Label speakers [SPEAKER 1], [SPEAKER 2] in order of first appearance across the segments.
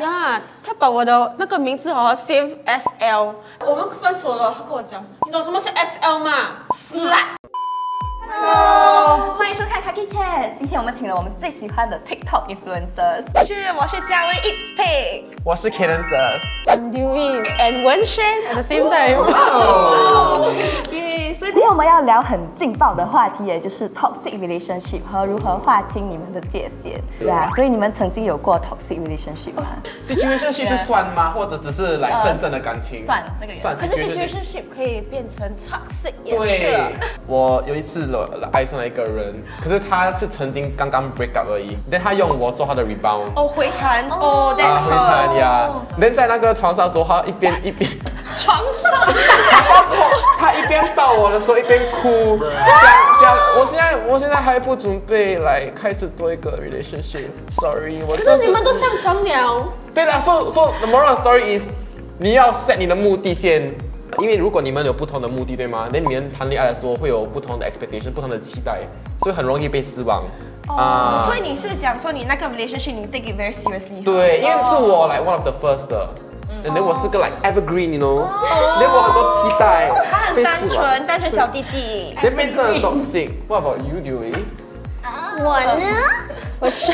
[SPEAKER 1] 呀，他把我的那个名字好好 save S L。我们分手了，他跟我讲，你懂什么是 S L 吗？Slut。
[SPEAKER 2] Hello，欢迎收看 Kaki Chat。今天我们请了我们最喜欢的 TikTok influencers。
[SPEAKER 3] 是，我是嘉威 It's Pig。
[SPEAKER 4] 我是 Sus。
[SPEAKER 1] I'm Dewey and Wen Shen at the same time。
[SPEAKER 2] 耶！所以今天我们要聊很劲爆的话题，也就是 toxic relationship 和如何划清你们的界限。对啊，所以你们曾经有过 toxic relationship 吗
[SPEAKER 4] ？Situationship 是算吗？或者只是来真正的感情？
[SPEAKER 2] 算那个也
[SPEAKER 4] 算。
[SPEAKER 1] 可是 situationship 可以变成 toxic 也是
[SPEAKER 4] 我有一次了爱上了一个人，可是他是曾经刚刚 break up 而已，但他用我做他的 rebound。
[SPEAKER 3] 哦，回弹哦，that
[SPEAKER 4] 啊，回弹。呀！但在那个床上的时候，他一边一边，
[SPEAKER 1] 床上。
[SPEAKER 4] 他抱着我，他一边抱我的时候一边哭，这样这样。我现在我现在还不准备来开始多一个 relationship，sorry，我
[SPEAKER 1] 可
[SPEAKER 4] 就是
[SPEAKER 1] 你们都上床了。
[SPEAKER 4] 对啦，so so the moral story is，你要 set 你的目的先，因为如果你们有不同的目的，对吗？那你们谈恋爱的时候会有不同的 expectation，不同的期待，所以很容易被失望。啊、
[SPEAKER 3] 所以你是讲说你那个 relationship 你 take it very seriously？
[SPEAKER 4] 对，因为是我 like one of the first 的，然后我是个 like evergreen，you know，然后我很多期待，
[SPEAKER 3] 他很单纯，单纯小弟弟。
[SPEAKER 4] 然后变成了 toxic。What about you, Dewey？
[SPEAKER 1] 我呢？我是。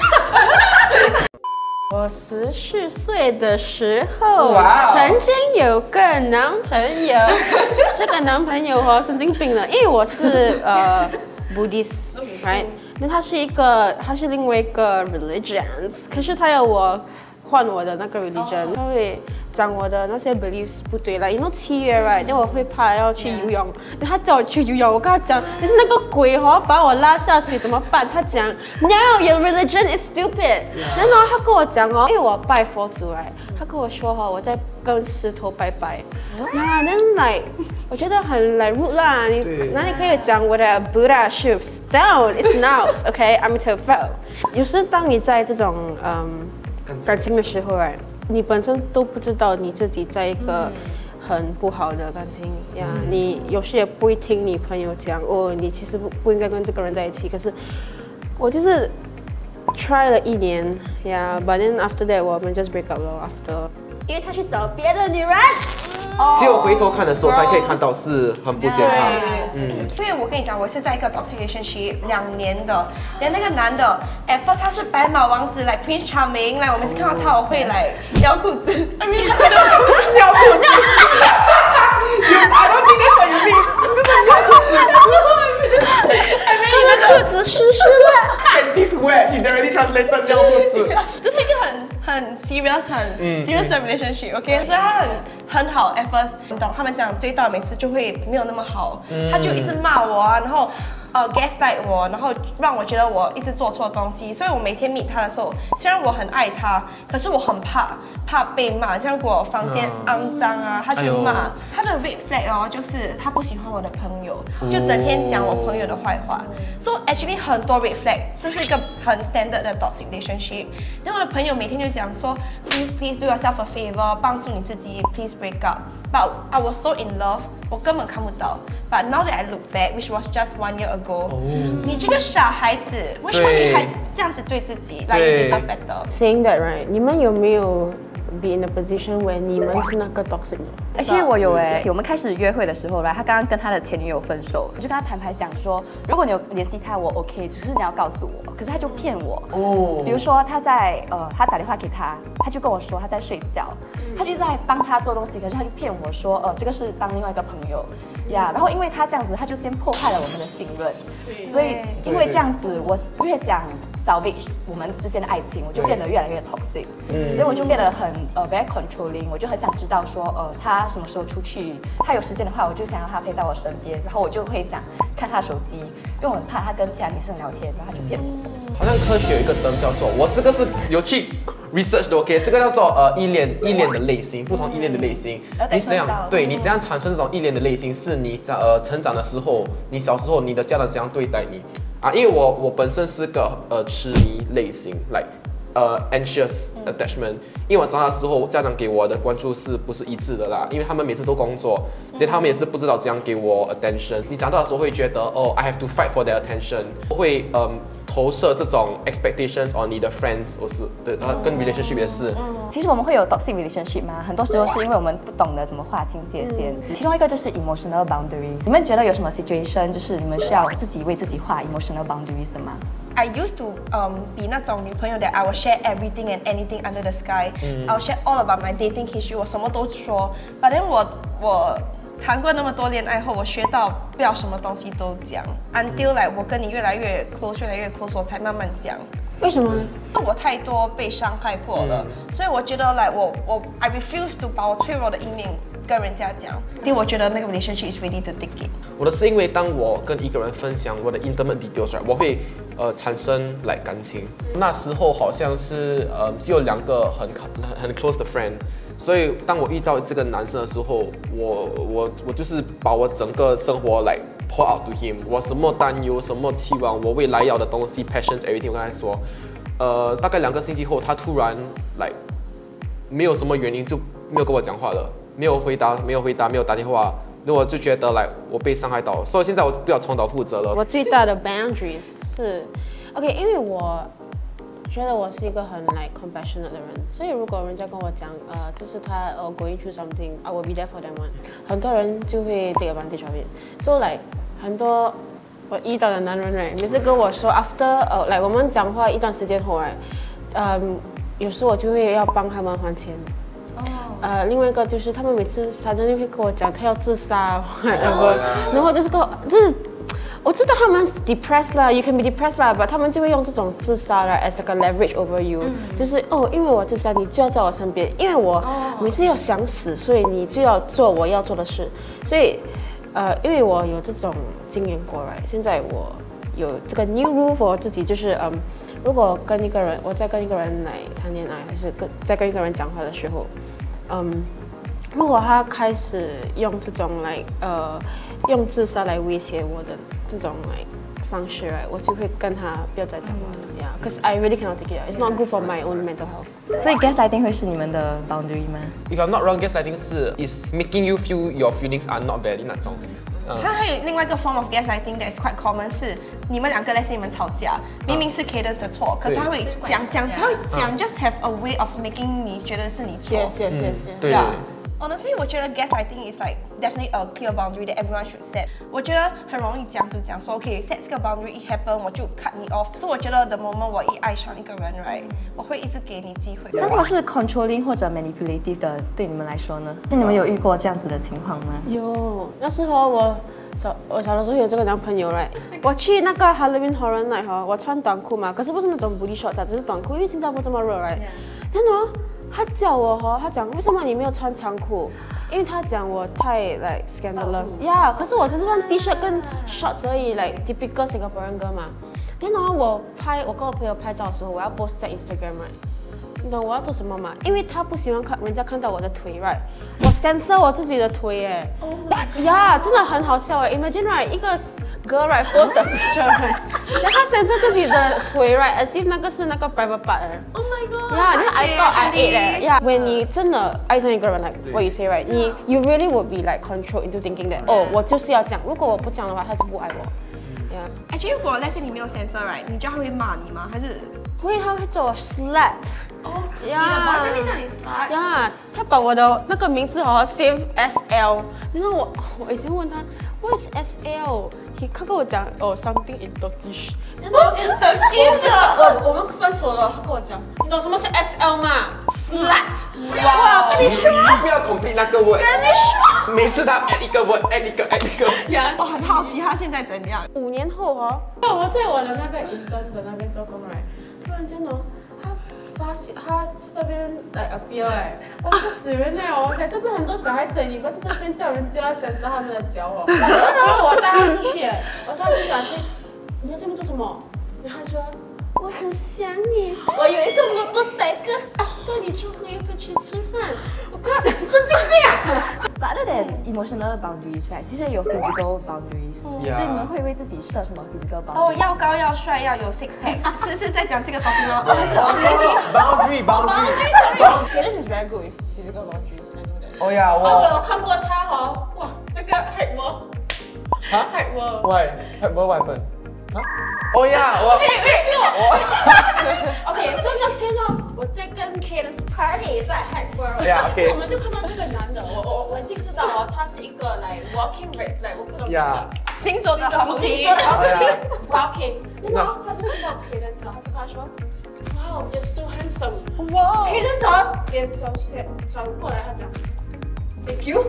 [SPEAKER 1] 我十四岁的时候曾经有个男朋友，这个男朋友哦神经病了，因为我是呃 Buddhist，right？那他是一个，他是另外一个 religions，可是他要我换我的那个 religion，他会讲我的那些 beliefs 不对了，因为七月 right，那我会怕要去游泳，那他叫我去游泳，我跟他讲，可是那个鬼哦把我拉下水怎么办？他讲 No，your religion is stupid。然后他跟我讲哦，因为我拜佛祖来，他跟我说哈，我在跟石头拜拜。呀，那 like 我觉得很 like rude 啦，你哪里可以讲我的 Buddha shifts down？It's not，OK？I'm too far。有时当你在这种嗯感情的时候哎，你本身都不知道你自己在一个很不好的感情呀，你有时也不会听你朋友讲哦，你其实不不应该跟这个人在一起，可是我就是 try 了一年呀，but then after that 我们 just break up 了，after。因为他去找别的女人。
[SPEAKER 4] 只有回头看的时候才可以看到是很不健康。
[SPEAKER 3] 嗯，因为我跟你讲，我是在一个 toxic relationship 两年的，连那个男的，at first 他是白马王子，来 Prince Charming，来我每次看到他我会来撩裤子，I mean 他撩裤子，
[SPEAKER 4] 撩裤子。I don't think that's what you mean。撩裤子。
[SPEAKER 1] I mean 那个裤子湿湿的。
[SPEAKER 4] And this word she directly translated 尿裤子。
[SPEAKER 3] 这是一个很很 serious 很 serious 的 relationship，OK，、所以他很很好，at first，你懂，他们讲追到每次就会没有那么好，他就一直骂我啊，然后。呃 gaslight 我，然后让我觉得我一直做错东西，所以我每天 meet 他的时候，虽然我很爱他，可是我很怕怕被骂，像如果房间肮脏啊，他就骂。
[SPEAKER 4] 哎
[SPEAKER 3] 他的 red flag 哦，就是他不喜欢我的朋友，就整天讲我朋友的坏话。So actually 很多 red flag，这是一个很 standard 的 toxic relationship。然后我的朋友每天就讲说，please please do yourself a favor，帮助你自己，please break up。But I was so in love，我根本看不到。But now that I look back, which was just one year ago，、你这个傻孩子，为什么你还这样子对自己？Like you deserve better。
[SPEAKER 1] Saying that right，你们有没有 be in a position where 你们是那个 toxic 的？
[SPEAKER 2] 而且我有哎、我们开始约会的时候来，他刚刚跟他的前女友分手，我就跟他坦白讲说，如果你有联系他，我 OK，只是你要告诉我。可是他就骗我，
[SPEAKER 4] 哦。
[SPEAKER 2] 比如说他在呃，他打电话给他，他就跟我说他在睡觉，他就在帮他做东西，可是他就骗我说，呃，这个是帮另外一个朋友。呀。然后因为他这样子，他就先破坏了我们的信任，所以因为这样子，我越想 salvage 我们之间的爱情，我就变得越来越 toxic，所以我就变得很呃 very controlling，我就很想知道说，呃，他什么时候出去，他有时间的话，我就想要他陪在我身边，然后我就会想看他手机，因为我很怕他跟其他女生聊天，然后他就骗我。
[SPEAKER 4] 好像科学有一个灯叫做，我这个是有去 research 的，OK，这个叫做呃依恋依恋的类型，不同依恋的类型。
[SPEAKER 2] 呃，
[SPEAKER 4] 你怎样对你怎样产生这种依恋的类型，是你在呃成长的时候，你小时候你的家长怎样对待你啊？因为我我本身是个呃痴迷类型，like 呃 anxious attachment，因为我长大的时候家长给我的关注是不是一致的啦？因为他们每次都工作，但他们也是不知道怎样给我 attention。你长大的时候会觉得哦，I have to fight for their attention，会嗯。投射这种 expectations on 你的 friends 或是呃呃跟 relationship 也是。
[SPEAKER 2] 其实我们会有 toxic relationship 吗？很多时候是因为我们不懂得怎么划清界限。其中一个就是 emotional boundaries。你们觉得有什么 situation 就是你们需要自己为自己画 emotional boundaries 的吗
[SPEAKER 3] ？I used to um, be 那种女朋友 that I will share everything and anything under the sky. I'll share all about my dating history. 我什么都说。But then 我我谈过那么多恋爱后，我学到不要什么东西都讲，until like 我跟你越来越 close，越来越 close，我才慢慢讲。
[SPEAKER 1] 为什么呢？
[SPEAKER 3] 因为我太多被伤害过了，所以我觉得来我我 I refuse to 把我脆弱的一面跟人家讲，因为我觉得那个 relationship is ready to take it。
[SPEAKER 4] 我的是因为当我跟一个人分享我的 intimate details，我会呃产生来感情。那时候好像是呃只有两个很很 close 的 friend，所以当我遇到这个男生的时候，我我我就是把我整个生活来 pour out to him，我什么担忧、什么期望，我未来要的东西，passions everything，我跟他说。呃，大概两个星期后，他突然来没有什么原因就没有跟我讲话了，没有回答没有回答没有打电话那我就觉得来我被伤害到了。所以现在我不要重蹈覆辙了。
[SPEAKER 1] 我最大的 boundaries 是 ok 因为我觉得我是一个很 like compassionate 的人。所以如果人家跟我讲呃就是他呃 going to something i will be there for them 很多人就会这个 bandage 所以来很多我遇到的男人呢每次跟我说 after 呃来我们讲话一段时间后来嗯有时候我就会要帮他们还钱。呃，另外一个就是他们每次他真的会跟我讲他要自杀，whatever，然后就是跟我就是我知道他们 depressed 啦，you can be depressed 啦，but 他们就会用这种自杀啦 as like a leverage over you，、就是哦，因为我自杀，你就要在我身边，因为我每次要想死，所以你就要做我要做的事，所以呃，因为我有这种经验过来，现在我有这个 new rule for 我自己，就是嗯，如果跟一个人，我在跟一个人来谈恋爱，还是跟在跟一个人讲话的时候，嗯，如果他开始用这种来呃用自杀来威胁我的这种来方式来，我就会跟他不要再讲话了，Yeah，cause I really cannot take it. It's not good for my own mental health.
[SPEAKER 2] 所以 gaslighting 会是你们的 boundary 吗
[SPEAKER 4] ？If I'm not wrong, gaslighting 是 is making you feel your feelings are not valid 那种。嗯
[SPEAKER 3] 它还有另外一个 form of guess I think that is quite common，是你们两个 let's say 你们吵架，明明是 Cadence 的错，可是他会讲讲，他会讲 just have a way of making 你觉得是你错。
[SPEAKER 1] Yes, yes, yes, yes.
[SPEAKER 4] 对.
[SPEAKER 3] Honestly，我觉得 guess I think is like definitely a clear boundary that everyone should set。我觉得很容易讲就讲说，OK set 这个 boundary 一 happen 我就 cut 你 off。所以我觉得 the moment 我一爱上一个人，right，我会一直给你机会。
[SPEAKER 2] 那如果是 controlling 或者 manipulative 的，对你们来说呢？是你们有遇过这样子的情况吗？
[SPEAKER 1] 有，那时候我小我小的时候有这个男朋友，right，我去那个 Halloween Horror Night 哈，我穿短裤嘛，可是不是那种 booty shorts 啊，只是短裤，因为新加坡这么热来。然后呢，他叫我哈，他讲为什么你没有穿长裤？因为他讲我太 like scandalous，呀、可是我只是穿 T 恤跟 shorts 而已，like typical Singaporean girl 嘛。然后我拍我跟我朋友拍照的时候，我要 post 在 Instagram right。你懂我要做什么吗？因为他不喜欢看人家看到我的腿，right？我 censor 我自己的腿，哎，呀，真的很好笑哎！Imagine right，一个 girl right post a picture right，然后他 censor 自己的腿，right？As if 那个是那个 private part 哎。
[SPEAKER 3] Oh my god！
[SPEAKER 1] Yeah, then I thought I ate
[SPEAKER 3] actually
[SPEAKER 1] it. Yeah, when 你真的爱上一个人，like what you say right，你 you really would be like controlled into thinking that，哦，我就是要讲，如果我不讲的话，他就不爱我。Yeah，
[SPEAKER 3] Actually，如果 let's say 你没有 censor right，你觉得他会骂你吗？还是
[SPEAKER 1] 会他会叫我 slut。
[SPEAKER 3] 哦，你的
[SPEAKER 1] Yeah
[SPEAKER 3] boyfriend 会叫你 slut？
[SPEAKER 1] 呀，他把我的那个名字好好 save S L，然后我我以前问他 What is S L？ 他跟我讲哦 something in Turkish，然后我我我们分手了，他跟我讲，你懂什么是 S L 吗？Slut！哇，跟你说，
[SPEAKER 4] 你不要 complete 那个 word，
[SPEAKER 1] 跟你说。
[SPEAKER 4] 每次他 add 一个 word，add 一个 add 一个。
[SPEAKER 3] 我很好奇他现在怎样。
[SPEAKER 1] 五年后哦，我在我的那个银根的那边做工来，突然间哦，他发现他这边来 appeal 哎，我是个死人哎哦，在这边很多小孩子，你不是这边叫人家要伸着他们的脚哦，然后我带他出去，我带他出去讲去，你在这边做什么？然后他说。我很想你，我有一个摩托车哥，带你出去要不去吃饭？我靠神经病！
[SPEAKER 2] But other than emotional boundaries, right？其实有 physical boundaries，、所以你们会为自己设什么 physical
[SPEAKER 3] 哦，
[SPEAKER 2] boundaries？
[SPEAKER 3] 要高要帅要有 six pack，是是在讲这个 topic 吗？哦，是 OK。
[SPEAKER 4] Boundary boundary。
[SPEAKER 1] Okay, this is very good with physical boundaries. I know that.
[SPEAKER 4] 哦呀，
[SPEAKER 1] 哦，
[SPEAKER 4] 我
[SPEAKER 1] 我看过他哦，哇，那个海魔，
[SPEAKER 4] 啊
[SPEAKER 1] 海魔，
[SPEAKER 4] ，Why？what weapon？啊？ 哦呀，我
[SPEAKER 1] OK，所以那天呢， 我在跟 k a d e
[SPEAKER 4] n c e party 在 okay.
[SPEAKER 1] 我们就看到这个男的，我我我已经知道哦，他是一个来 walking red flag，我不懂
[SPEAKER 4] Yeah.
[SPEAKER 3] 行走的红旗
[SPEAKER 1] 说。的好
[SPEAKER 4] 哎呀
[SPEAKER 1] walking，然后他就看到 Cadence，他就跟他说，Wow, you're so handsome。
[SPEAKER 3] 哇
[SPEAKER 1] Cadence 脸转转转过来，他讲，Thank you。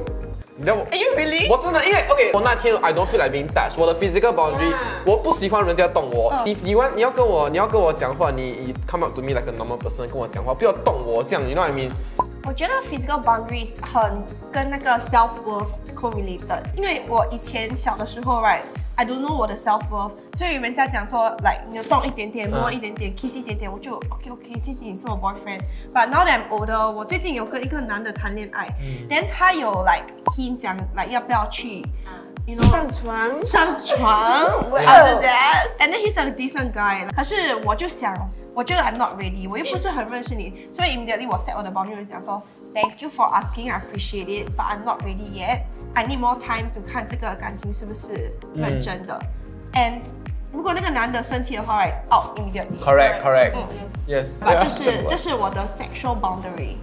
[SPEAKER 4] 你知道我
[SPEAKER 3] Are you really？
[SPEAKER 4] 我真的因为 OK，我那天 I don't feel like being touched，我的 physical boundary，、我不喜欢人家动我。
[SPEAKER 3] 嗯
[SPEAKER 4] If you want，你要跟我，你要跟我讲话，你你 come up to me like a normal person 跟我讲话，不要动我这样，you know what I mean？
[SPEAKER 3] 我觉得 physical boundaries 很跟那个 self worth correlated，因为我以前小的时候，right。I don't know what the self worth，所以人家讲说，like 你动一点点，摸一点点，kiss 一点点，我就 OK OK，谢谢你是我 boyfriend。But now that I'm older，我最近有跟一个男的谈恋爱、t h e n 他有 like hint 讲 like 要不要去，you know
[SPEAKER 1] 上床，
[SPEAKER 3] 上床，after that，and then he's a decent guy。可是我就想，我觉得 I'm not ready，我又不是很认识你，所以 immediately 我 set 我的 boundary 说 ，Thank you for asking, I appreciate it, but I'm not ready yet. I need more time to 看这个感情是不是认真的。And 如果那个男的生气的话，right out immediately。
[SPEAKER 4] Correct, correct.
[SPEAKER 3] 嗯
[SPEAKER 4] Yes.
[SPEAKER 3] 啊，这是这是我的 sexual boundary。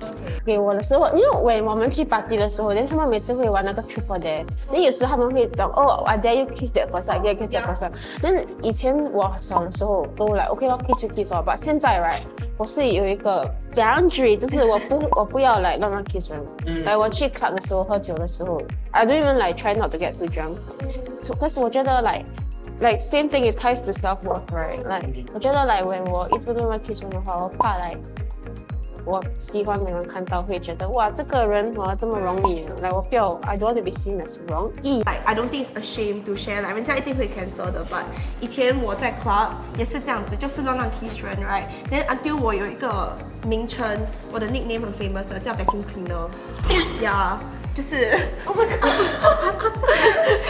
[SPEAKER 1] 给我的时候，因为我我们去 party 的时候，但他们每次会玩那个 triple dare，那有时他们会讲哦，I dare you kiss that person，I dare you kiss that person。但是以前我小的时候都来 OK 咯，kiss you kiss 哦，but 现在 right，我是有一个 boundary，就是我不我不要来乱乱 kiss 人。来我去 club 的时候喝酒的时候，I don't even like try not to get too drunk。可是我觉得 like。 Like same thing, it ties to self worth, right? Like 我觉得 like when 我一直乱乱 kiss 人的话，我怕 like 我喜欢别人看到会觉得哇，这个人哇这么容易，来我不要，I don't want to be seen as 容易。
[SPEAKER 3] Like I don't think it's a shame to share，like 人家一定会 cancel 的。But 以前我在 club 也是这样子，就是乱乱 kiss 人，right？Then until 我有一个名称，我的 nickname 很 famous 的，叫 vacuum cleaner。呀，就是，Oh my god，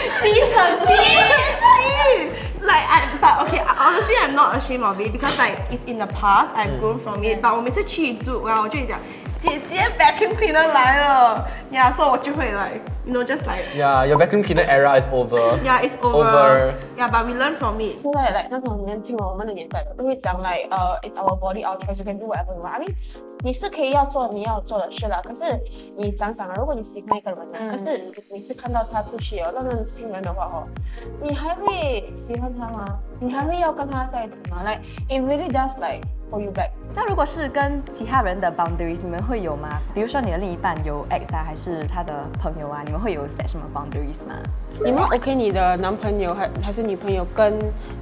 [SPEAKER 3] 吸尘机，吸尘 not ashamed of it because like it's in the past, I've grown from it. But 我每次去住，然后我就会讲，姐姐 vacuum cleaner 来了，呀，所以我就会 like, You know, just like.
[SPEAKER 4] Yeah, your vacuum cleaner era is over.
[SPEAKER 3] Yeah, it's over.
[SPEAKER 4] Over.
[SPEAKER 3] Yeah, but we learn from it.
[SPEAKER 1] 现在来那种年轻人，我们的年代的都会讲来，呃、i t s our body, our choice, you can do whatever you want. I mean，你是可以要做你要做的事了。可是你想想啊，如果你喜欢一个人呢，可是你每次看到他出去哦，乱乱亲人的话哦，你还会喜欢他吗？你还会要跟他在一起吗？Like it really does like hold you back.
[SPEAKER 2] 那如果是跟其他人的 boundaries，你们会有吗？比如说你的另一半有 ex 啊，还是他的朋友啊，你们会有 set 什么 boundaries 吗？
[SPEAKER 1] 你们 OK？你的男朋友还还是女朋友跟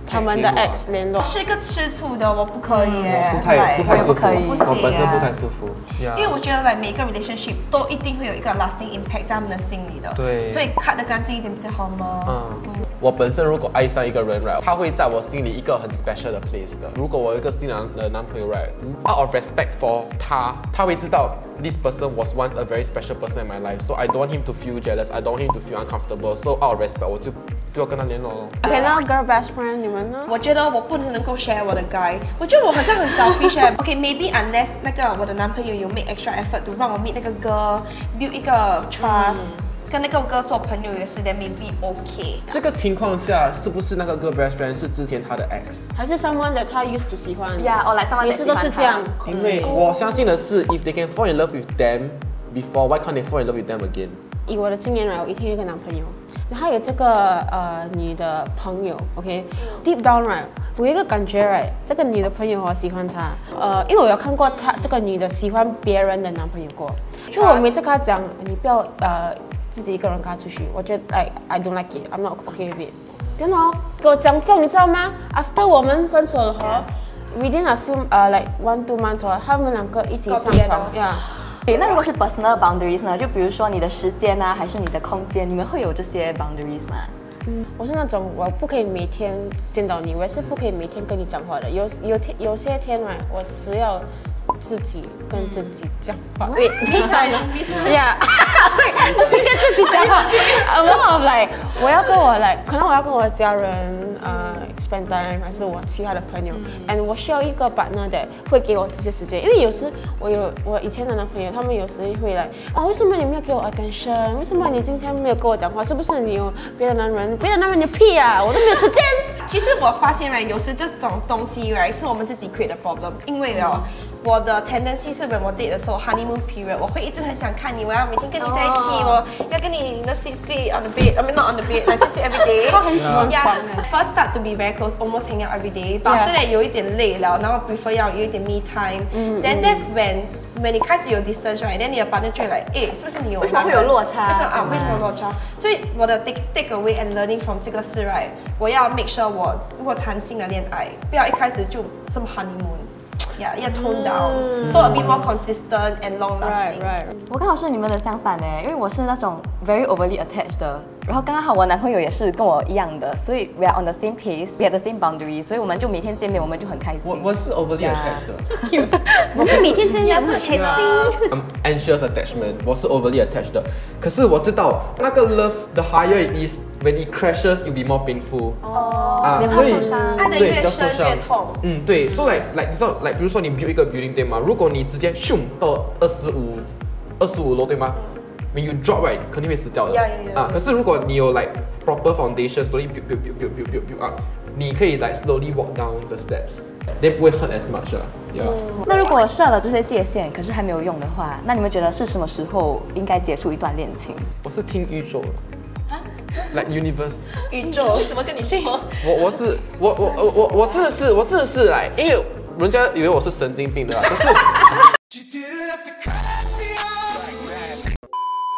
[SPEAKER 1] 他们的 ex 联络
[SPEAKER 3] 我？是一个吃醋的，我不可以耶，
[SPEAKER 4] 不太不太舒服，
[SPEAKER 2] 不
[SPEAKER 3] 行
[SPEAKER 4] 我本身
[SPEAKER 3] 啊
[SPEAKER 4] 不太舒服。
[SPEAKER 3] 因为我觉得，like 每个 relationship 都一定会有一个 lasting impact 在他们的心里的。
[SPEAKER 4] 对
[SPEAKER 3] 所以 cut 得干净一点比较好吗？
[SPEAKER 4] 嗯，我本身如果爱上一个人，right，他会在我心里一个很 special 的 place 的。如果我有一个新男的男朋友，right，out of respect for 他，他会知道 this person was once a very special person in my life, so I don't want him to feel jealous, I don't want him to feel uncomfortable, so out of respect 我就不要跟他联络咯。
[SPEAKER 1] OK，那 girl best friend 你们呢？
[SPEAKER 3] 我觉得我不能够 share 我的 guy，我觉得我好像很 selfish 耶 OK，maybe、unless 那个我的男朋友有 make extra effort to 让我 meet 那个 girl，build 一个 trust，、跟那个 girl 做朋友也是，then maybe OK。
[SPEAKER 4] 这个情况下，是不是那个 girl best friend 是之前他的 ex？
[SPEAKER 1] 还是 someone that 他 used to 喜欢？
[SPEAKER 2] 呀，哦，来上
[SPEAKER 1] 每次都是这样，
[SPEAKER 4] 因为我相信的是，if they can fall in love with them before, why can't they fall in love with them again？
[SPEAKER 1] 以我的经验来，我以前有一个男朋友，然后有这个呃女的朋友，OK，deep、down right，我有一个感觉 right，这个女的朋友我喜欢她，呃，因为我有看过她这个女的喜欢别人的男朋友过，所以我每次跟她讲，你不要呃自己一个人跟她出去，我觉得 like I don't like it，I'm not okay with it。然后给我讲中，你知道吗？After 我们分手了哈，within a few 呃、like one two months 哦，他们两个一起上床呀。
[SPEAKER 2] 对，那如果是 personal boundaries 呢？就比如说你的时间啊，还是你的空间，你们会有这些 boundaries 吗？
[SPEAKER 1] 嗯我是那种我不可以每天见到你，我也是不可以每天跟你讲话的。有有天有些天嘛，我只要自己跟自己讲话。对，你在呀，对，自己跟自己讲话。呃，我 like 我要跟我 like 可能我要跟我的家人呃 spend time，还是我其他的朋友，and 我需要一个 partner 的会给我这些时间，因为有时我有我以前的男朋友，他们有时会来啊，为什么你没有给我 attention？为什么你今天没有跟我讲话？是不是你有别的男人？别的男人你屁啊！我都没有时间。
[SPEAKER 3] 其实我发现 right，有时这种东西 right 是我们自己 create 的 problem，因为哦。我的 tendency 是 when 我 date 的时候 honeymoon period，我会一直很想看你，我要每天跟你在一起，我要跟你 you know sleep sleep on the bed，I mean not on the bed，like sweet sweet every day。
[SPEAKER 1] 他很喜欢床哎。
[SPEAKER 3] first start to be very close, almost hang out every day. But
[SPEAKER 1] Yeah.
[SPEAKER 3] after that 有一点累了，然后 prefer 要有一点 me time. Then that's when when 你开始有 distance right, then 你的 partner 就会 like，诶，是不是你有
[SPEAKER 2] 为什么会有落差
[SPEAKER 3] 为什么啊？为什么有落差？所以我的 take take away and learning from 这个事 right，我要 make sure 我如果谈新的恋爱，不要一开始就这么 honeymoon。Yeah, 要 tone down, so a bit more consistent and long lasting.
[SPEAKER 1] right.
[SPEAKER 2] 我刚好是你们的相反呢，因为我是那种 very overly attached 的，然后刚刚好我男朋友也是跟我一样的，所以 we are on the same pace，we have the same boundary，所以我们就每天见面我们就很开心。
[SPEAKER 4] 我我是 overly
[SPEAKER 2] Yeah.
[SPEAKER 4] attached 的。
[SPEAKER 1] 我们每天见面是很开心。
[SPEAKER 4] I'm anxious attachment，我是 overly attached 的。可是我知道那个 love the higher it is when it crashes it will be more painful。
[SPEAKER 2] 哦，
[SPEAKER 4] 啊
[SPEAKER 2] 你怕受伤。
[SPEAKER 4] 对比较
[SPEAKER 3] 越深
[SPEAKER 4] 受伤
[SPEAKER 3] 越痛。
[SPEAKER 4] 嗯，对，所以 like like 你知道，like 比如说你 build 一个 building 对吗？如果你直接咻到二十五二十五楼对吗？When you drop right，肯定会死掉的。
[SPEAKER 3] Yeah, yeah, yeah.
[SPEAKER 4] 啊，可是如果你有 like proper foundation slowly build build build build build build build up，你可以 like slowly walk down the steps，then 不会 hurt as much 啊。Yeah。
[SPEAKER 2] 那如果设了这些界限，可是还没有用的话，那你们觉得是什么时候应该结束一段恋情？
[SPEAKER 4] 我是听宇宙的。Like universe，
[SPEAKER 3] 宇宙
[SPEAKER 2] 怎么跟你说？
[SPEAKER 4] 我我是我我我我我真的是我真的是来，因为人家以为我是神经病的啦，可是。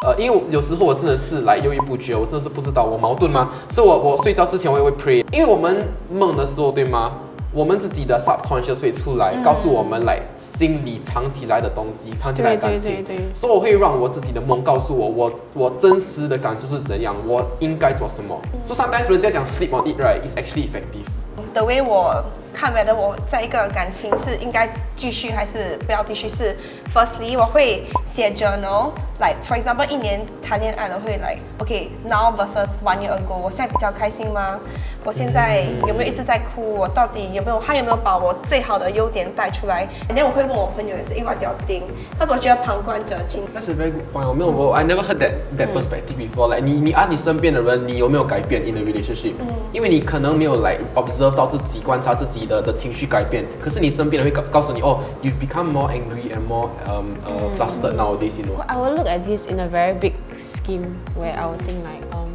[SPEAKER 4] 呃，因为我有时候我真的是来犹豫不决，我真的是不知道我矛盾吗？是我我睡觉之前我也会 pray，因为我们梦的时候对吗？我们自己的 subconscious 会出来、告诉我们来心里藏起来的东西，藏起来的感情，
[SPEAKER 1] 对对对对
[SPEAKER 4] 所以我会让我自己的梦告诉我，我我真实的感受是怎样，我应该做什么。所以 sometimes 人家讲 sleep on it right is actually effective。
[SPEAKER 3] the way 我看 whether 我在一个感情是应该继续还是不要继续是，firstly 我会写 journal，like for example 一年谈恋爱了会 like okay now versus one year ago，我现在比较开心吗？我现在有没有一直在哭？我到底有没有他有没有把我最好的优点带出来？然后我会问我朋友也是一万条钉，但是我觉得旁观者清。
[SPEAKER 4] That's a very good point. 我没有我 I never heard that that perspective before. Like 你你啊，你身边的人，你有没有改变 in a relationship？、因为你可能没有 like observe 到自己，观察自己的的情绪改变，可是你身边人会告告诉你，哦，you've become more angry and more um uh, flustered nowadays. You know.
[SPEAKER 1] I will look at this in a very big scheme where I would think like, um,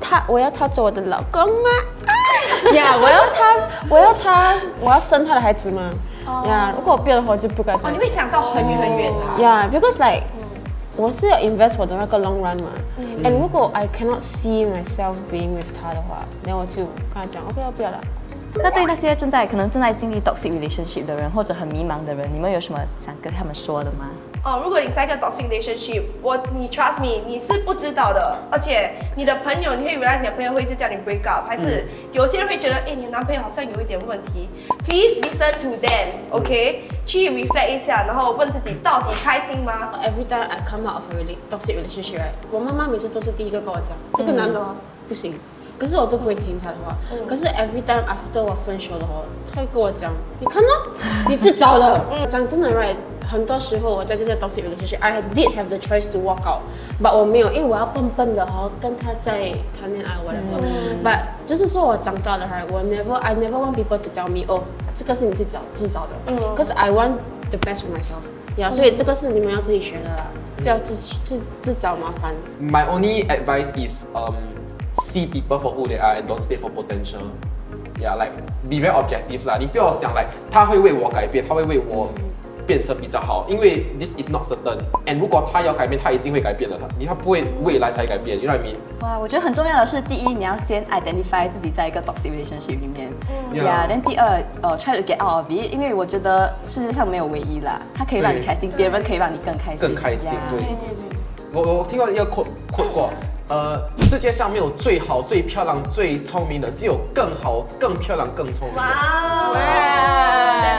[SPEAKER 1] 他我要他做我的老公吗？呀，我要他，我要他，我要生他的孩子吗？呀，如果我不要的话，我就不该。
[SPEAKER 3] 你会想到很远很远的。
[SPEAKER 1] Yeah, because like 我是要 invest 我的那个 long run 嘛。And 如果 I cannot see myself being with 他的话，那我就跟他讲 OK，我不要了。
[SPEAKER 2] 那对那些正在可能正在经历 toxic relationship 的人，或者很迷茫的人，你们有什么想跟他们说的吗？
[SPEAKER 3] 哦，如果你在一个 toxic relationship，我你 trust me，你是不知道的，而且你的朋友，你会 realize 你的朋友会一直叫你 break up，还是有些人会觉得，哎，你的男朋友好像有一点问题，please listen to them，OK，、去 reflect 一下，然后问自己到底开心吗
[SPEAKER 1] ？Every time I come out of a really toxic relationship, right? 我妈妈每次都是第一个跟我讲，这个男的哦不行。可是我都不会听他的话。可是 every time after 我分手的话，他会跟我讲，你看呢，你自找的。讲真的，right？很多时候我在这些 toxic relationship，I did have the choice to walk out，but 我没有，因为我要笨笨的哈跟他在谈恋爱，whatever。But 就是说我长大了哈，我 never I never want people to tell me，哦，这个是你自找自找的。嗯。可是 I want the best for myself。呀，所以这个是你们要自己学的啦，不要自自自找麻烦。
[SPEAKER 4] My only advice is um See people for who they are and don't stay for potential. Yeah, like be very objective 啦。你不要想 like 他会为我改变，他会为我变成比较好，因为 this is not certain. And 如果他要改变，他一定会改变的。他你他不会未来才改变，you know what I mean?
[SPEAKER 2] 哇，我觉得很重要的是，第一，你要先 identify 自己在一个 toxic relationship 里面。
[SPEAKER 4] Yeah.
[SPEAKER 2] 但第二，呃，try to get out of it，因为我觉得世界上没有唯一啦，他可以让你开心，别人可以让你更开心，
[SPEAKER 4] 更开心
[SPEAKER 2] Yeah
[SPEAKER 4] 对我我听过一个 quote quote 过，呃，世界上没有最好、最漂亮、最聪明的，只有更好、更漂亮、更聪明的。
[SPEAKER 3] 哇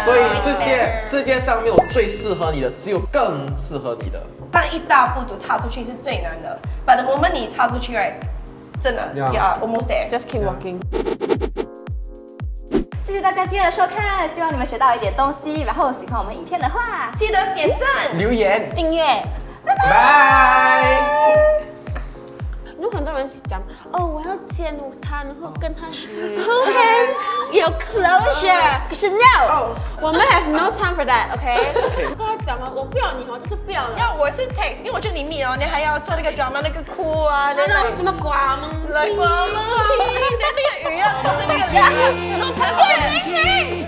[SPEAKER 4] 所以世界世界上没有最适合你的，只有更适合你的。
[SPEAKER 3] 但一大步都踏出去是最难的，but the moment 你踏出去，right，真的
[SPEAKER 4] Yeah.
[SPEAKER 3] you are almost there。
[SPEAKER 1] Just keep walking。
[SPEAKER 2] 谢谢大家今天的收看，希望你们学到一点东西。然后喜欢我们影片的话，
[SPEAKER 3] 记得点赞。
[SPEAKER 4] 留言，
[SPEAKER 1] 订阅。
[SPEAKER 4] 拜。
[SPEAKER 1] 有很我要见他，然后跟他 hold hand，有 closure。可是 no，我们 have no time for that，OK？我 跟他讲了，我不要你哦，就是不要了。
[SPEAKER 3] 要我是 text，因为我就你密哦，你还要做那个 drama 那个哭啊，
[SPEAKER 1] 那种什么瓜吗？
[SPEAKER 3] 来过吗？那个鱼要那个脸，都
[SPEAKER 1] 谢明明。